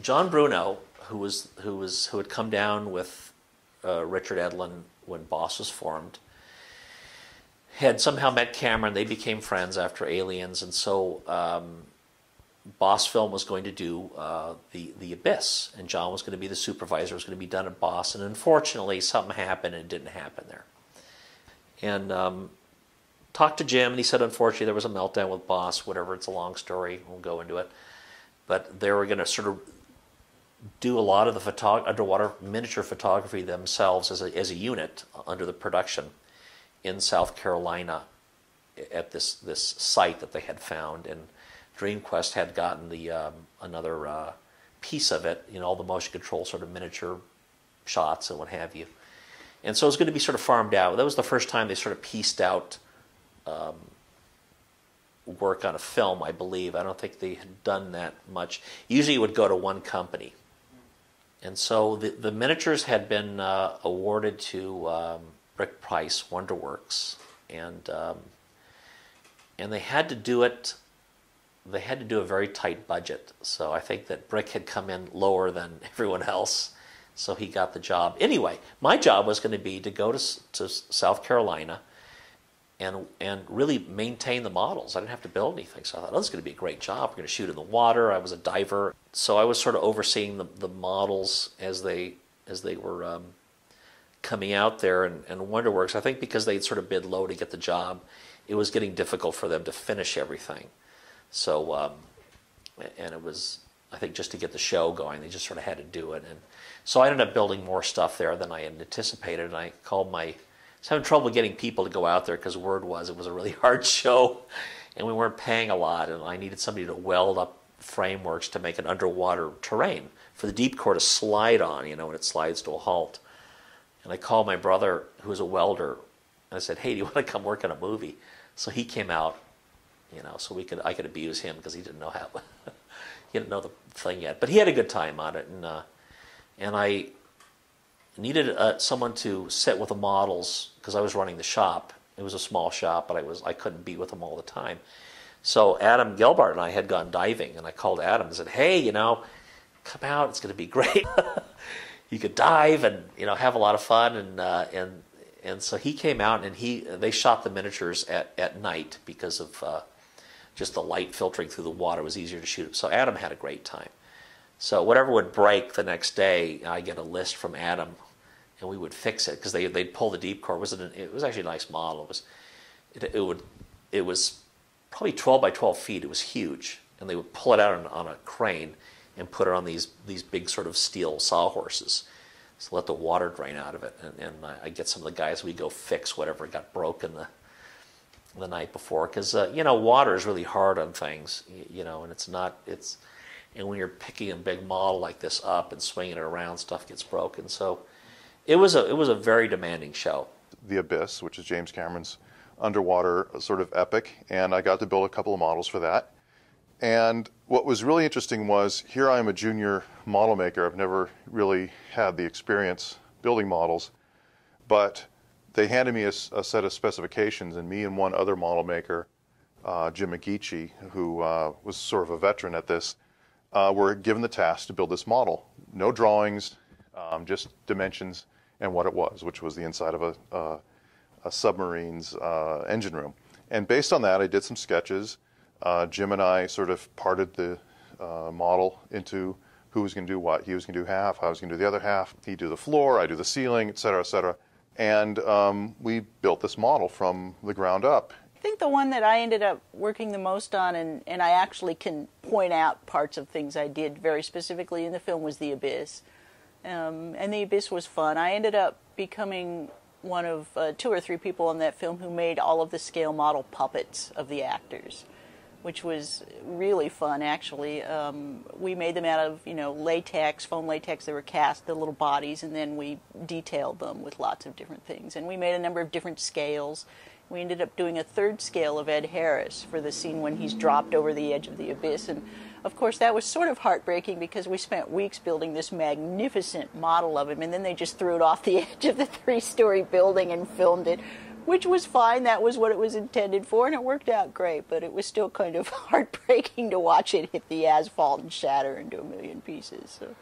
John Bruno, who was who was who had come down with uh, Richard Edlund when Boss was formed, had somehow met Cameron. They became friends after Aliens, and so um, Boss Film was going to do uh, the the Abyss, and John was going to be the supervisor. It was going to be done at Boss, and unfortunately, something happened and it didn't happen there. And um, talked to Jim, and he said, unfortunately, there was a meltdown with Boss. Whatever, it's a long story. We'll go into it. But they were going to sort of do a lot of the photog- underwater miniature photography themselves as a, as a unit under the production in South Carolina at this this site that they had found, and DreamQuest had gotten the um, another uh, piece of it, you know, all the motion control sort of miniature shots and what have you. And so it was going to be sort of farmed out. That was the first time they sort of pieced out um, work on a film, I believe. I don't think they had done that much. Usually it would go to one company. And so the, the miniatures had been uh, awarded to um, Brick Price, Wonderworks, and um, and they had to do it. They had to do a very tight budget. So I think that Brick had come in lower than everyone else, so he got the job. Anyway, my job was going to be to go to to South Carolina and and really maintain the models. I didn't have to build anything, so I thought, oh, this is going to be a great job. We're going to shoot in the water. I was a diver, so I was sort of overseeing the, the models as they as they were um, coming out there. And, and WonderWorks, I think, because they'd sort of bid low to get the job, it was getting difficult for them to finish everything. So, um, and it was, I think, just to get the show going, they just sort of had to do it. And so I ended up building more stuff there than I had anticipated. And I called my was having trouble getting people to go out there because word was it was a really hard show and we weren't paying a lot and I needed somebody to weld up frameworks to make an underwater terrain for the deep core to slide on, you know, when it slides to a halt. And I called my brother, who was a welder, and I said, "Hey, do you want to come work on a movie?" So he came out, you know, so we could I could abuse him because he didn't know how, he didn't know the thing yet, but he had a good time on it, and uh, and I needed uh, someone to sit with the models because I was running the shop. It was a small shop, but I was I couldn't be with them all the time. So Adam Gelbart and I had gone diving, and I called Adam and said, "Hey, you know, come out. It's going to be great. you could dive and you know have a lot of fun." And uh, and and so he came out and he they shot the miniatures at at night because of uh, just the light filtering through the water it was easier to shoot. So Adam had a great time. So whatever would break the next day, I get a list from Adam, and we would fix it because they they'd pull the deep core. It was an, it was actually a nice model. It was it, it would it was probably 12 by 12 feet. It was huge, and they would pull it out on, on a crane and put it on these these big sort of steel sawhorses. So let the water drain out of it, and, and I, get some of the guys. We go fix whatever got broken the the night before because uh, you know water is really hard on things, you, you know, and it's not it's and when you're picking a big model like this up and swinging it around, stuff gets broken. So it was a it was a very demanding show. The Abyss, which is James Cameron's underwater sort of epic, and I got to build a couple of models for that. And what was really interesting was here I am a junior model maker. I've never really had the experience building models, but they handed me a, a set of specifications, and me and one other model maker, uh, Jim McGeechee, who uh, was sort of a veteran at this, uh, were given the task to build this model. No drawings, um, just dimensions and what it was, which was the inside of a, uh, a submarine's uh, engine room. And based on that, I did some sketches. Uh, Jim and I sort of parted the uh, model into who was going to do what. He was going to do half, I was going to do the other half. He'd do the floor, I'd do the ceiling, et cetera, et cetera. And um, we built this model from the ground up. I think the one that I ended up working the most on, and, and I actually can point out parts of things I did very specifically in the film, was The Abyss. Um, and The Abyss was fun. I ended up becoming one of uh, two or three people on that film who made all of the scale model puppets of the actors, which was really fun, actually. Um, we made them out of, you know, latex, foam latex. They were cast, the little bodies, and then we detailed them with lots of different things. And we made a number of different scales we ended up doing a third scale of Ed Harris for the scene when he's dropped over the edge of the abyss. And of course, that was sort of heartbreaking because we spent weeks building this magnificent model of him, and then they just threw it off the edge of the three story building and filmed it which was fine. That was what it was intended for, and it worked out great. But it was still kind of heartbreaking to watch it hit the asphalt and shatter into a million pieces. So.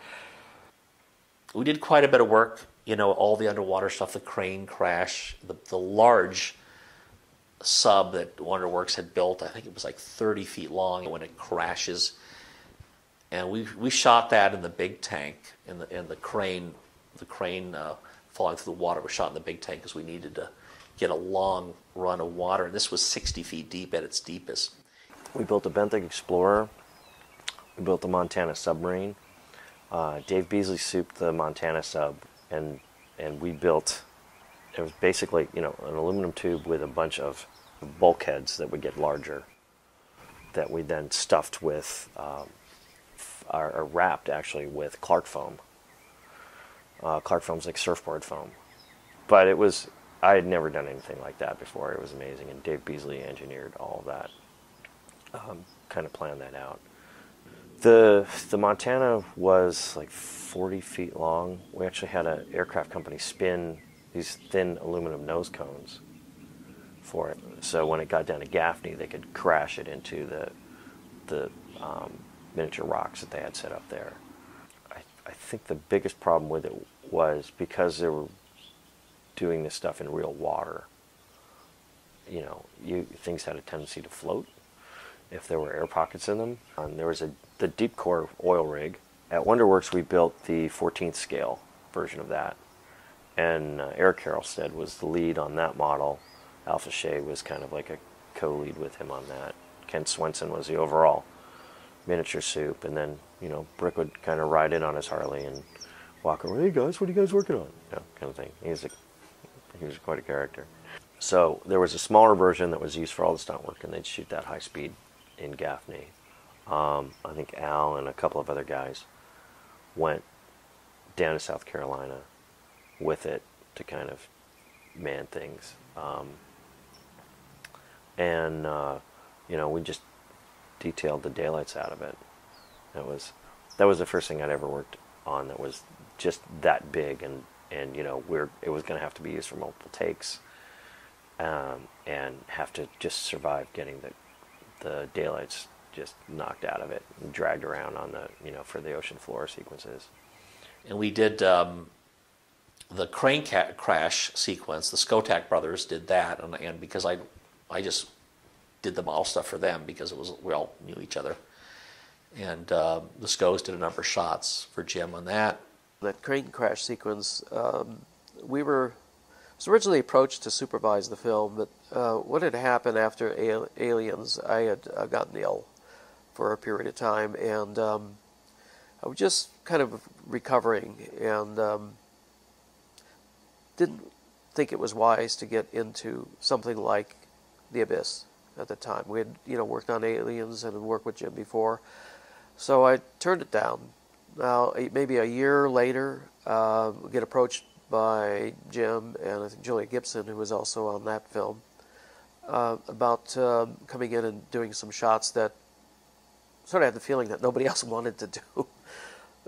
We did quite a bit of work, you know, all the underwater stuff, the crane crash, the, the large sub that Wonderworks had built. I think it was like 30 feet long when it crashes. And we, we shot that in the big tank, in the, in the crane, the crane uh, falling through the water was shot in the big tank because we needed to get a long run of water. And this was 60 feet deep at its deepest. We built a Benthic Explorer. We built the Montana submarine. Uh, Dave Beasley souped the Montana sub, and and we built. It was basically you know an aluminum tube with a bunch of bulkheads that would get larger. That we then stuffed with, um, wrapped actually with Clark foam. Uh, Clark foam's like surfboard foam, but it was I had never done anything like that before. It was amazing, and Dave Beasley engineered all that. Um, kind of planned that out. The the Montana was like 40 feet long. We actually had an aircraft company spin these thin aluminum nose cones for it. So when it got down to Gaffney, they could crash it into the the um, miniature rocks that they had set up there. I, I think the biggest problem with it was because they were doing this stuff in real water. You know, you things had a tendency to float if there were air pockets in them. Um, there was a the deep core oil rig. At Wonderworks, we built the 14th scale version of that, and uh, Eric Carolstead was the lead on that model. Alpha Shea was kind of like a co-lead with him on that. Ken Swenson was the overall miniature soup, and then you know Brick would kind of ride in on his Harley and walk over. Hey guys, what are you guys working on? You know, kind of thing. He's a he was quite a character. So there was a smaller version that was used for all the stunt work, and they'd shoot that high speed in Gaffney. Um, I think Al and a couple of other guys went down to South Carolina with it to kind of man things. Um, and, uh, you know, we just detailed the daylights out of it. That was that was the first thing I'd ever worked on that was just that big and and you know we're it was going to have to be used for multiple takes um, and have to just survive getting the the daylights just knocked out of it and dragged around on the you know for the ocean floor sequences. And we did um, the crane crash sequence. The Skotak brothers did that, and, and because I I just did the model stuff for them because it was we all knew each other. And uh, the Skos did a number of shots for Jim on that. That crane crash sequence, um, we were was originally approached to supervise the film, but uh, what had happened after al- Aliens, I had uh, gotten ill for a period of time, and um, I was just kind of recovering, and um, didn't think it was wise to get into something like The Abyss at the time. We had, you know, worked on Aliens and worked with Jim before, so I turned it down. Now, maybe a year later, uh, get approached by Jim and I think Julia Gibson, who was also on that film, uh, about uh, coming in and doing some shots that sort of had the feeling that nobody else wanted to do.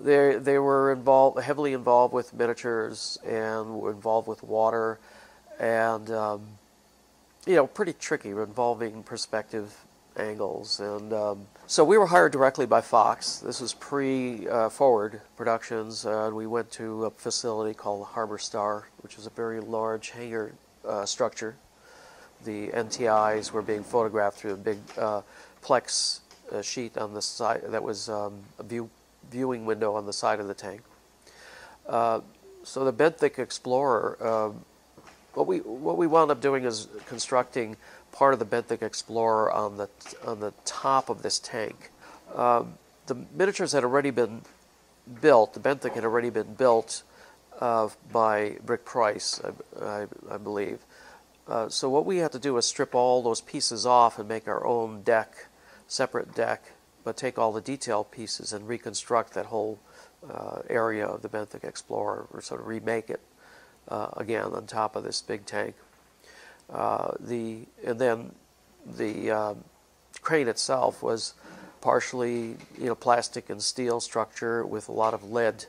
They they were involved heavily involved with miniatures and were involved with water, and um, you know pretty tricky, involving perspective angles. And um, so we were hired directly by Fox. This was pre uh, 4-Ward Productions, uh, and we went to a facility called Harbor Star, which was a very large hangar uh, structure. The NTIs were being photographed through a big uh, plex uh, sheet on the side that was um, a view, viewing window on the side of the tank. Uh, so the Benthic Explorer, um, what we what we wound up doing is constructing part of the Benthic Explorer on the on the top of this tank. Um, the miniatures had already been built. The Benthic had already been built uh, by Brick Price, I, I, I believe. Uh, so what we had to do was strip all those pieces off and make our own deck, separate deck, but take all the detail pieces and reconstruct that whole uh, area of the Benthic Explorer, or sort of remake it uh, again on top of this big tank. Uh, the and then the uh, crane itself was partially you know plastic and steel structure with a lot of lead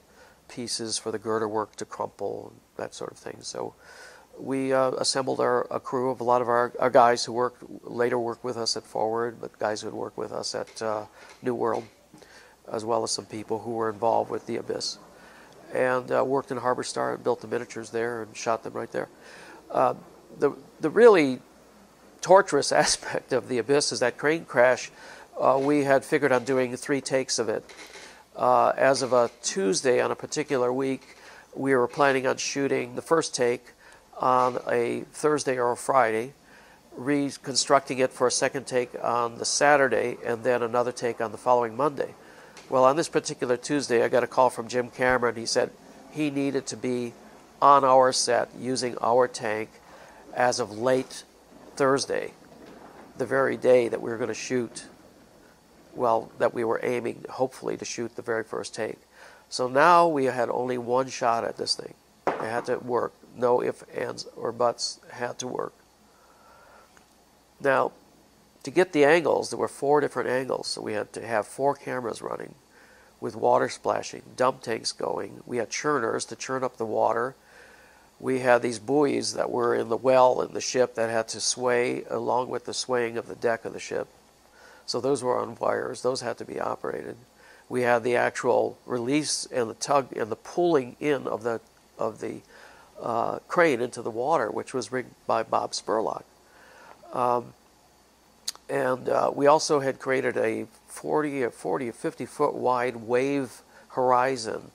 pieces for the girder work to crumple that sort of thing. So we uh, assembled our a crew of a lot of our, our guys who worked later worked with us at 4-Ward, but guys who had worked with us at uh, New World, as well as some people who were involved with the Abyss, and uh, worked in Harbor Star and built the miniatures there and shot them right there. Uh, the the really torturous aspect of the Abyss is that crane crash. Uh, we had figured on doing three takes of it. Uh, as of a Tuesday on a particular week, we were planning on shooting the first take on a Thursday or a Friday, reconstructing it for a second take on the Saturday, and then another take on the following Monday. Well, on this particular Tuesday, I got a call from Jim Cameron. He said he needed to be on our set using our tank as of late Thursday, the very day that we were going to shoot, well, that we were aiming, hopefully, to shoot the very first take. So now we had only one shot at this thing. It had to work. No ifs, ands, or buts had to work. Now, to get the angles, there were four different angles, so we had to have four cameras running with water splashing, dump tanks going. We had churners to churn up the water we had these buoys that were in the well in the ship that had to sway along with the swaying of the deck of the ship. So those were on wires, those had to be operated. We had the actual release and the tug and the pulling in of the of the uh, crane into the water, which was rigged by Bob Spurlock. Um, and uh, we also had created a 40 or 40 or 50 foot wide wave horizon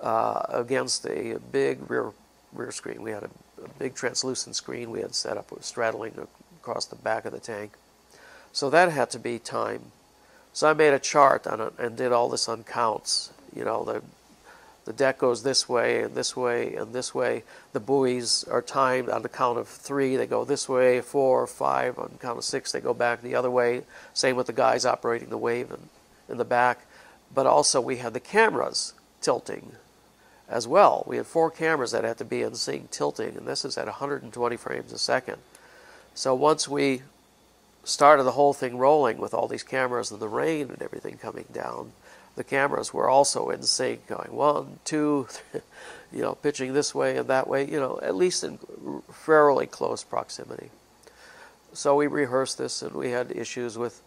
uh, against a big rear rear screen. We had a, a big translucent screen we had set up with straddling across the back of the tank. So that had to be timed. So I made a chart on it and did all this on counts. You know, the the deck goes this way and this way and this way. The buoys are timed on the count of three. They go this way, four, five. On the count of six, they go back the other way. Same with the guys operating the wave in, in the back. But also we had the cameras tilting as well. We had four cameras that had to be in sync tilting, and this is at 120 frames a second. So once we started the whole thing rolling with all these cameras and the rain and everything coming down, the cameras were also in sync, going one, two, you know, pitching this way and that way, you know, at least in fairly close proximity. So we rehearsed this, and we had issues with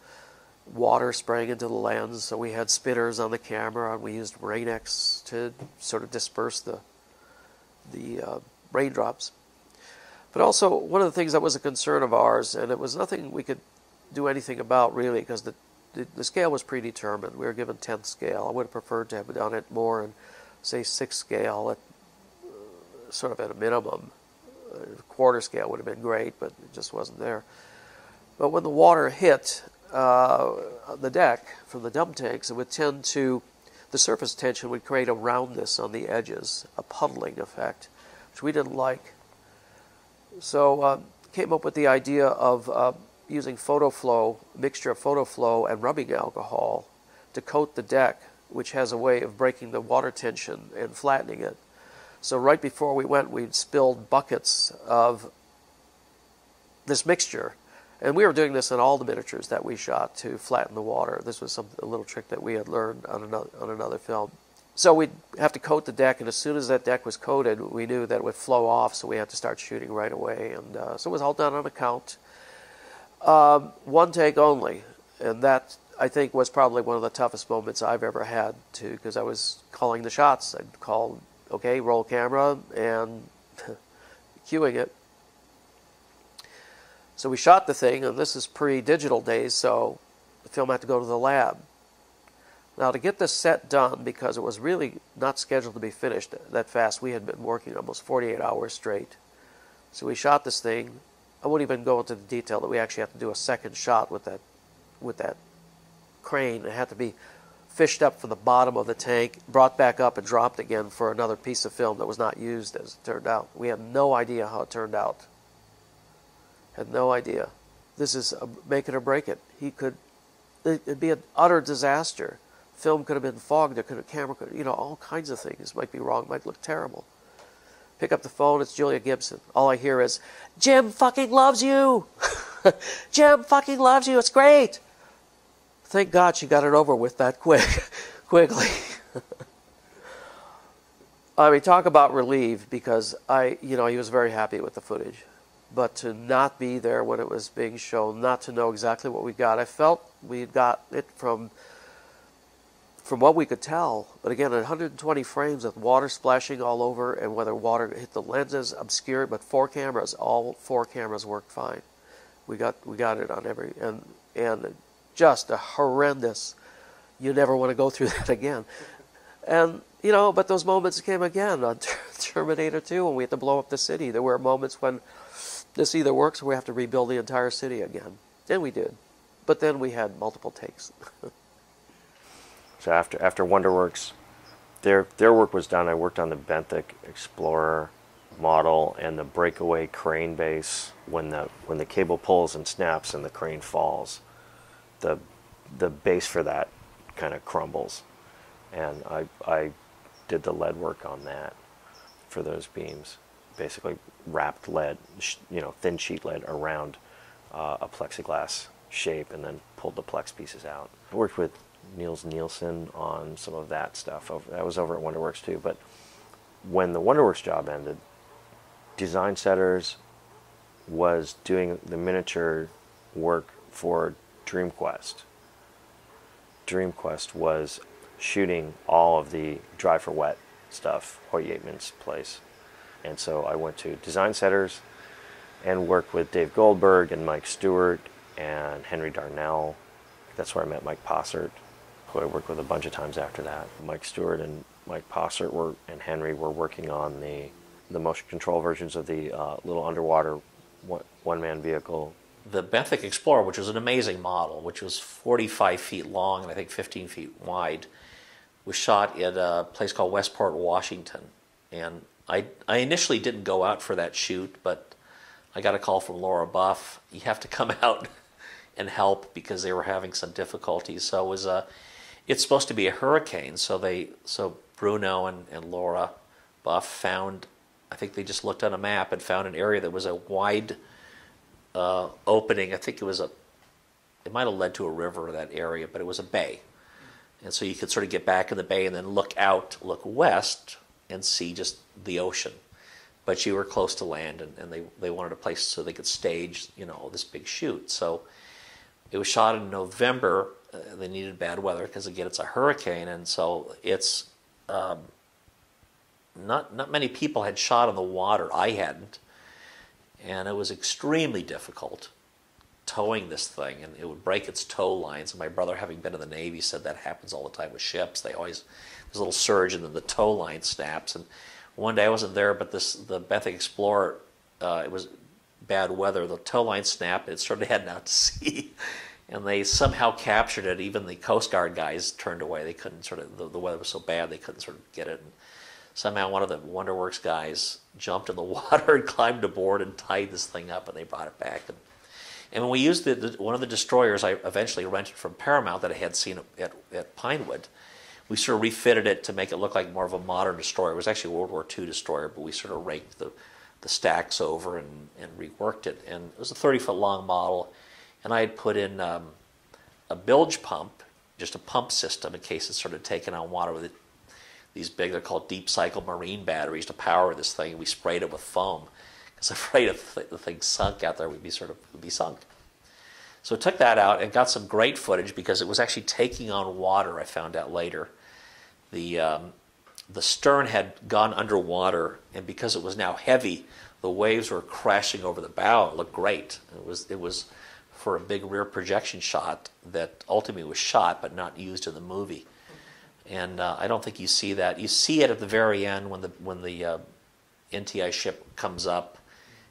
water spraying into the lens. So we had spitters on the camera, and we used Rain-X to sort of disperse the the uh, raindrops. But also, one of the things that was a concern of ours, and it was nothing we could do anything about really, because the, the, scale was predetermined. We were given tenth scale. I would have preferred to have done it more in, say, 6th scale, at uh, sort of at a minimum. A quarter scale would have been great, but it just wasn't there. But when the water hit, uh, the deck from the dump tanks, it would tend to, the surface tension would create a roundness on the edges, a puddling effect, which we didn't like. So uh, came up with the idea of uh, using Photo-Flo, mixture of Photo-Flo and rubbing alcohol to coat the deck, which has a way of breaking the water tension and flattening it. So right before we went, we'd spilled buckets of this mixture and we were doing this in all the miniatures that we shot to flatten the water. This was some, a little trick that we had learned on another, on another film. So we'd have to coat the deck, and as soon as that deck was coated, we knew that it would flow off, so we had to start shooting right away. And uh, so it was all done on a count. Um, one take only, and that I think was probably one of the toughest moments I've ever had to because I was calling the shots. I'd call, okay, roll camera, and cueing it. So we shot the thing, and this is pre digital days, so the film had to go to the lab. Now, to get this set done, because it was really not scheduled to be finished that fast, we had been working almost 48 hours straight. So we shot this thing. I won't even go into the detail that we actually have to do a second shot with that, with that crane. It had to be fished up from the bottom of the tank, brought back up, and dropped again for another piece of film that was not used, as it turned out. We had no idea how it turned out. Had no idea. This is a, make it or break it. He could. It'd be an utter disaster. Film could have been fogged. There could have camera could. You know, all kinds of things might be wrong. Might look terrible. Pick up the phone. It's Julia Gibson. All I hear is, "Jim fucking loves you. Jim fucking loves you. It's great." Thank God she got it over with that quick, quickly. I mean, talk about relief because I, you know, he was very happy with the footage, but to not be there when it was being shown, not to know exactly what we got, I felt we got it from from what we could tell. But again, 120 frames with water splashing all over, and whether water hit the lenses, obscured, but four cameras, all four cameras worked fine. We got we got it on every and and just a horrendous. You never want to go through that again. And you know, but those moments came again on Terminator 2 when we had to blow up the city. There were moments when this either works or we have to rebuild the entire city again. And we did. But then we had multiple takes. so after after WonderWorks, their their work was done. I worked on the Benthic Explorer model and the breakaway crane base when the when the cable pulls and snaps and the crane falls. The the base for that kind of crumbles and I, I did the lead work on that for those beams. Basically, wrapped lead, you know, thin sheet lead around uh, a plexiglass shape, and then pulled the plex pieces out. I worked with Niels Nielsen on some of that stuff. That was over at WonderWorks too. But when the WonderWorks job ended, Design Setters was doing the miniature work for DreamQuest. DreamQuest was shooting all of the dry for wet stuff, Hoyt Yeatman's place. And so I went to Design Setters and worked with Dave Goldberg and Mike Stewart and Henry Darnell. That's where I met Mike Possert, who I worked with a bunch of times after that. Mike Stewart and Mike Possert were, and Henry were working on the, the motion control versions of the uh, little underwater one man vehicle the Benthic Explorer, which was an amazing model, which was 45 feet long and I think 15 feet wide, was shot at a place called Westport, Washington. And I, I initially didn't go out for that shoot, but I got a call from Laura Buff. You have to come out and help because they were having some difficulties. So it was a, it's supposed to be a hurricane. So they, so Bruno and, and Laura Buff found, I think they just looked on a map and found an area that was a wide uh, opening. I think it was a, it might have led to a river or that area, but it was a bay. And so you could sort of get back in the bay and then look out, look west, and see just the ocean. But you were close to land, and, and they, they wanted a place so they could stage, you know, this big shoot. So it was shot in November. Uh, they needed bad weather because again, it's a hurricane, and so it's um, not not many people had shot on the water. I hadn't, and it was extremely difficult towing this thing and it would break its tow lines. And my brother, having been in the Navy, said that happens all the time with ships. They always, there's a little surge and then the tow line snaps. And one day I wasn't there, but this the Benthic Explorer, uh, it was bad weather. The tow line snapped and it started heading out to sea. And they somehow captured it. Even the Coast Guard guys turned away. They couldn't sort of, the, the weather was so bad they couldn't sort of get it. And somehow one of the WonderWorks guys jumped in the water and climbed aboard and tied this thing up and they brought it back. And and when we used the, the, one of the destroyers I eventually rented from Paramount that I had seen at, at Pinewood, we sort of refitted it to make it look like more of a modern destroyer. It was actually a World War II destroyer, but we sort of raked the, the stacks over and, and reworked it. And it was a 30 foot long model, and I had put in um, a bilge pump, just a pump system in case it started taking on water with it. These big, they're called deep cycle marine batteries to power this thing. We sprayed it with foam was afraid if the thing sunk out there, we'd be sort of would be sunk. So I took that out and got some great footage because it was actually taking on water. I found out later. The um, the stern had gone underwater, and because it was now heavy, the waves were crashing over the bow. It looked great. It was it was for a big rear projection shot that ultimately was shot but not used in the movie. And uh, I don't think you see that. You see it at the very end when the when the uh, NTI ship comes up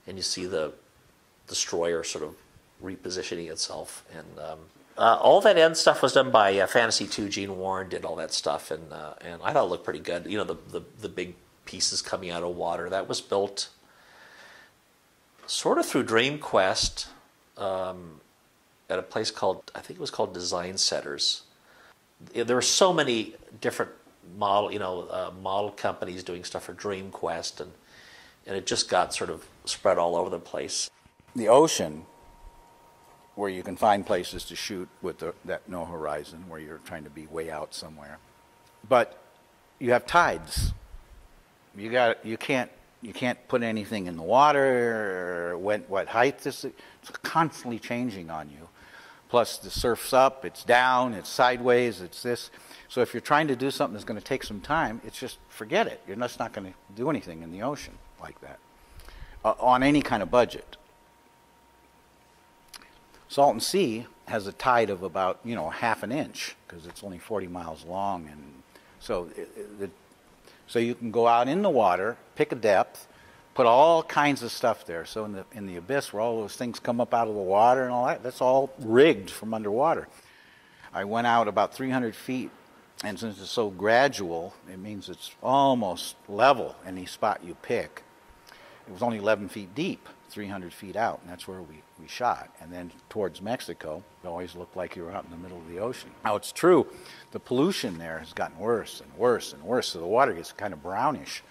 and you see the destroyer sort of repositioning itself. And um, uh, all that end stuff was done by uh, Fantasy II. Gene Warren did all that stuff, and uh, and I thought it looked pretty good. You know, the, the the big pieces coming out of water that was built sort of through DreamQuest um, at a place called I think it was called Design Setters. There were so many different model, you know, uh, model companies doing stuff for DreamQuest and and it just got sort of spread all over the place. The ocean, where you can find places to shoot with the, that no horizon, where you're trying to be way out somewhere, but you have tides. You got you can't you can't put anything in the water. When what height this is? It's constantly changing on you. Plus the surf's up, it's down, it's sideways, it's this. So if you're trying to do something that's going to take some time, it's just forget it. You're just not going to do anything in the ocean like that uh, on any kind of budget. Salton Sea has a tide of about you know half an inch because it's only 40 miles long, and so it, it, so you can go out in the water, pick a depth, put all kinds of stuff there. So in the in the abyss, where all those things come up out of the water and all that, that's all rigged from underwater. I went out about 300 feet, and since it's so gradual, it means it's almost level any spot you pick. It was only 11 feet deep, 300 feet out, and that's where we, we shot. And then towards Mexico, it always looked like you were out in the middle of the ocean. Now, it's true, the pollution there has gotten worse and worse and worse, so the water gets kind of brownish.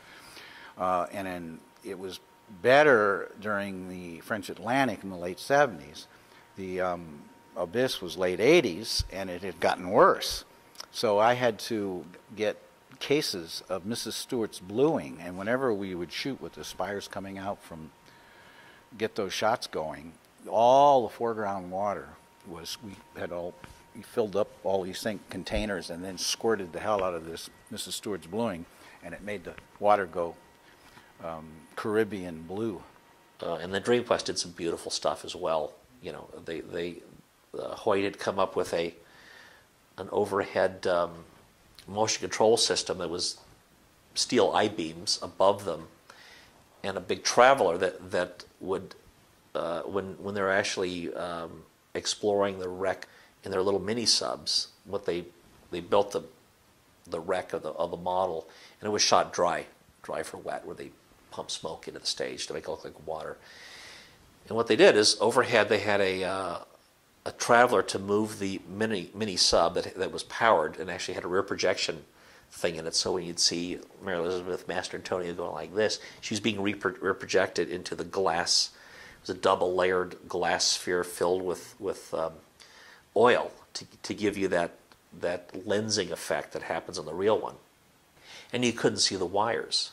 Uh, and then it was better during the French Atlantic in the late 70s. The um, abyss was late 80s, and it had gotten worse. So I had to get cases of Mrs. Stewart's bluing, and whenever we would shoot with the spires coming out from get those shots going, all the foreground water was we had all we filled up all these thing, containers and then squirted the hell out of this Mrs. Stewart's bluing, and it made the water go um, Caribbean blue. Uh, and then DreamQuest did some beautiful stuff as well. You know, they they uh, Hoyt had come up with a an overhead um, motion control system that was steel I beams above them, and a big traveler that that would uh, when when they're actually um, exploring the wreck in their little mini subs, what they they built the the wreck of the of the model, and it was shot dry, dry for wet, where they pump smoke into the stage to make it look like water. And what they did is overhead they had a uh, a traveler to move the mini mini sub that that was powered and actually had a rear projection thing in it. So when you'd see Mary Elizabeth Mastrantonio going like this, she was being rear projected into the glass. It was a double layered glass sphere filled with with um, oil to to give you that that lensing effect that happens on the real one. And you couldn't see the wires.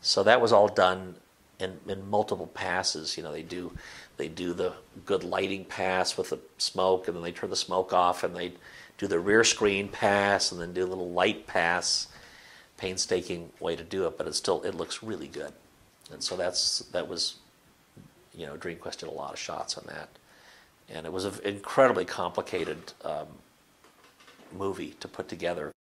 So that was all done in, in multiple passes. You know, they do they do the good lighting pass with the smoke, and then they turn the smoke off, and they do the rear screen pass, and then do a little light pass. Painstaking way to do it, but it still it looks really good. And so that's that was, you know, DreamQuest did a lot of shots on that, and it was an incredibly complicated um, movie to put together.